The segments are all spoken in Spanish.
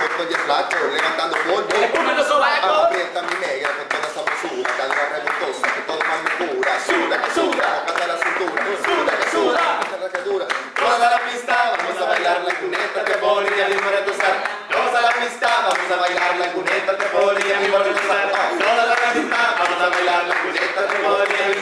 doctor ya flaco, levantando polvo. Espuma en los sobacos. Aprieta mi negra con toda esa posura, cadera revoltosa, que todo más me cura. Suda, que suda, bocata la cintura. Suda, que suda, bocata que dura. Toda la pista, vamos a bailar la cuneta, te pone y a mi para gozar. Vamos a la pista, vamos a bailar la cuneta, te pone y a mi para gozar. Toda la pista, vamos a bailar la cuneta, te pone y a mi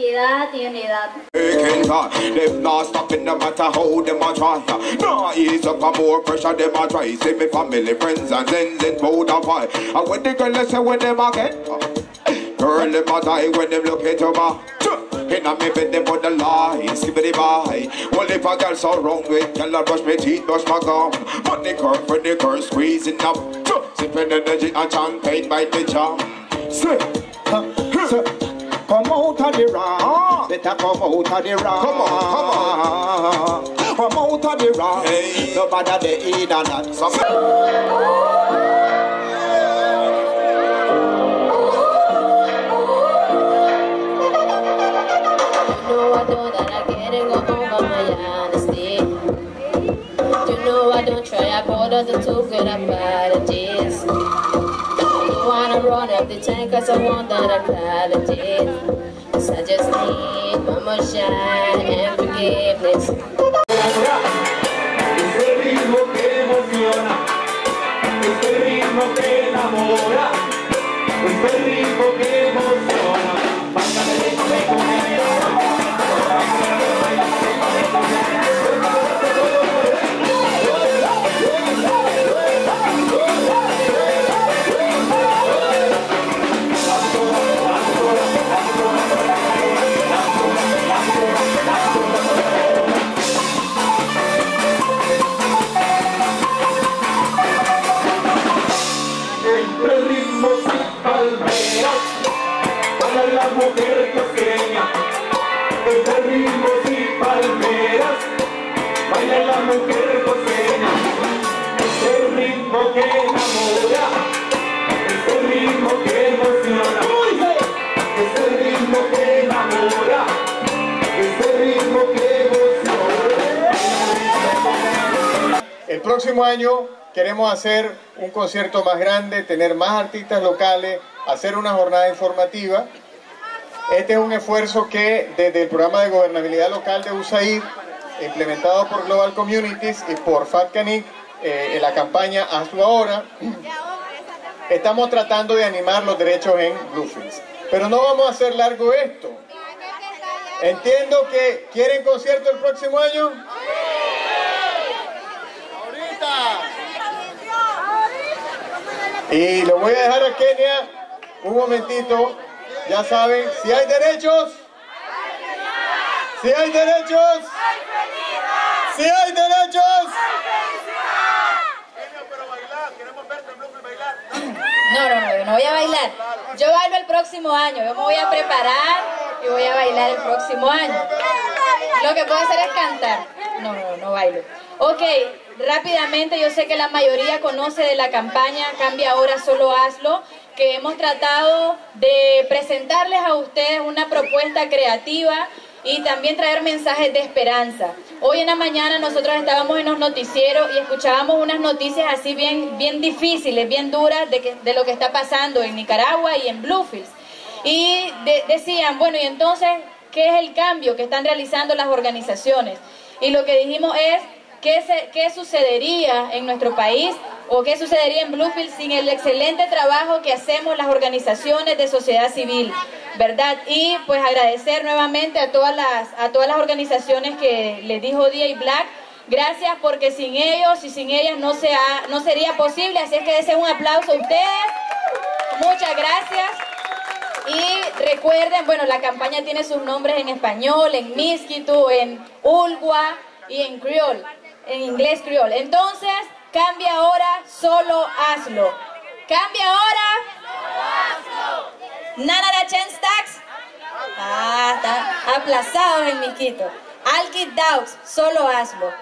Gozo, equidad y unidad. Making them not stopping no matter how them try. Nah, ease up and more pressure them try. See me family, friends and friends in food and. And when the girl they say when them get, girl them die when them look into my. In a me bed them put the lies, give it buy. Well if a girl wrong with, girl I brush me teeth, brush my gum. But the curve for the curve squeezing up. Sipping energy and champagne by the jam. So, come out of the raw. Better come out of the raw. Come on, come on. Come out of the raw. Hey. No bother the aid and that. So, doesn't too good apologies. You wanna run up the tank cause I want that apologies. I just need one more shine and forgiveness. Ritmo que enamora, ritmo que emociona. La mujer costeña. Entre ritmos y palmeras, baila la mujer costeña. Este ritmo que enamora, este ritmo que emociona. Este ritmo que enamora, este ritmo que emociona. El próximo año queremos hacer un concierto más grande, tener más artistas locales, hacer una jornada informativa. Este es un esfuerzo que desde el programa de gobernabilidad local de USAID, implementado por Global Communities y por FATCANIC eh, en la campaña Hazlo Ahora, estamos tratando de animar los derechos en Bluefields. Pero no vamos a hacer largo esto. Entiendo que quieren concierto el próximo año. Y lo voy a dejar a Kenia un momentito. Ya saben, si hay derechos, si hay derechos, si hay derechos. No, no, no, yo no voy a bailar. Yo bailo el próximo año. Yo me voy a preparar y voy a bailar el próximo año. Lo que puedo hacer es cantar. No, no, no bailo. Ok, rápidamente, yo sé que la mayoría conoce de la campaña Cambia ahora, solo hazlo, que hemos tratado de presentarles a ustedes una propuesta creativa y también traer mensajes de esperanza. Hoy en la mañana nosotros estábamos en los noticieros y escuchábamos unas noticias así bien, bien difíciles, bien duras de, que- de lo que está pasando en Nicaragua y en Bluefields. Y de- decían, bueno, y entonces, ¿qué es el cambio que están realizando las organizaciones? Y lo que dijimos es, ¿qué, se- qué sucedería en nuestro país o qué sucedería en Bluefield sin el excelente trabajo que hacemos las organizaciones de sociedad civil, ¿verdad? Y pues agradecer nuevamente a todas las, a todas las organizaciones que les dijo DJ Black. Gracias porque sin ellos y sin ellas no, se ha- no sería posible, así es que deseo un aplauso a ustedes. Muchas gracias. Y recuerden, bueno, la campaña tiene sus nombres en español, en Miskitu, en Ulgua y en Creole, en inglés Creole. Entonces, cambia ahora, solo hazlo. Cambia ahora. Nanara Stacks. Ah, están aplazados en Miskito. Alkid Dogs, solo hazlo.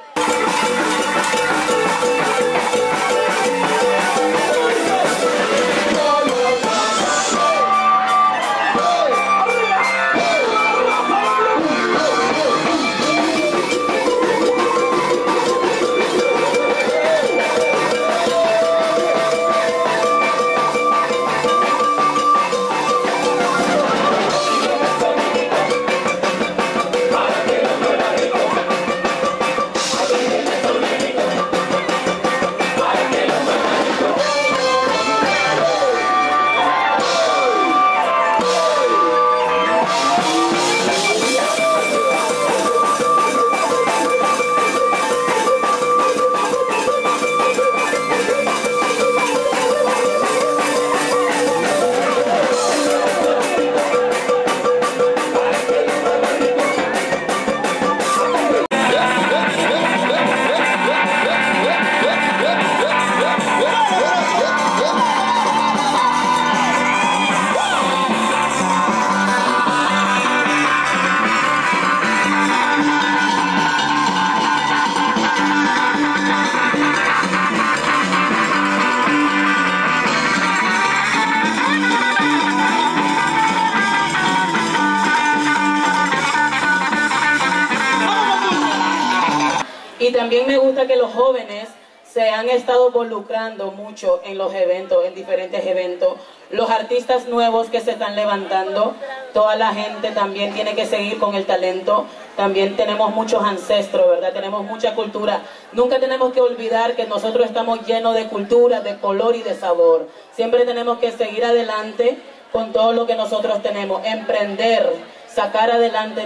Los jóvenes se han estado involucrando mucho en los eventos, en diferentes eventos. Los artistas nuevos que se están levantando, toda la gente también tiene que seguir con el talento. También tenemos muchos ancestros, ¿verdad? Tenemos mucha cultura. Nunca tenemos que olvidar que nosotros estamos llenos de cultura, de color y de sabor. Siempre tenemos que seguir adelante con todo lo que nosotros tenemos, emprender, sacar adelante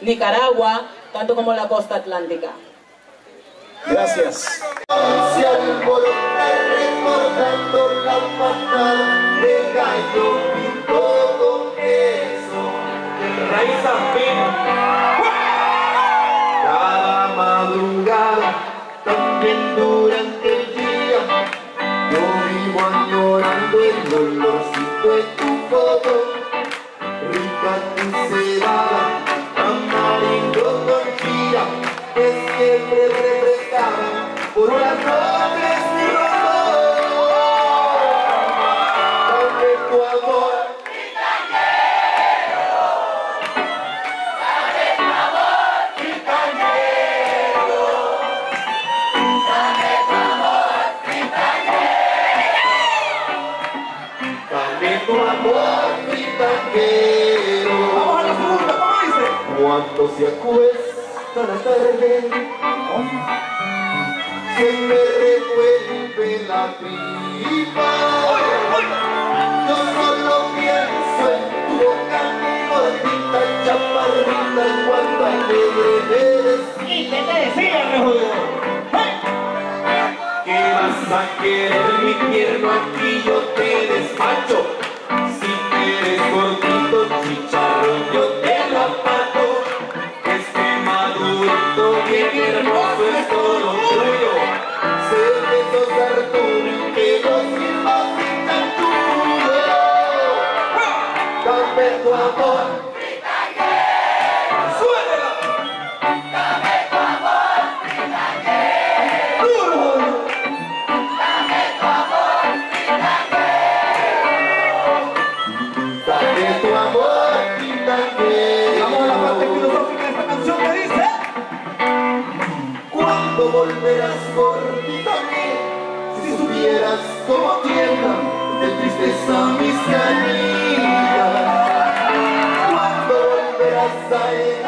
Nicaragua, tanto como la costa atlántica. Gracias. Cada madrugada, también durante el día, yo vivo añorando el olorcito de tu foto. Cuando se acuesta la tarde, se me revuelve la tripa. Yo solo pienso en tu boca, gordita chaparrita, cuando alegre eres. ¿Y qué te decía, re jodido? vas a querer mi tierno aquí yo te despacho. Si quieres gordito chicharrón yo te lo aparto. Vamos a la parte filosófica de esta canción que dice. ¿Cuándo volverás por ti también? Si supieras cómo tiemblan de tristeza mis cañitas. ¿Cuándo volverás a madurito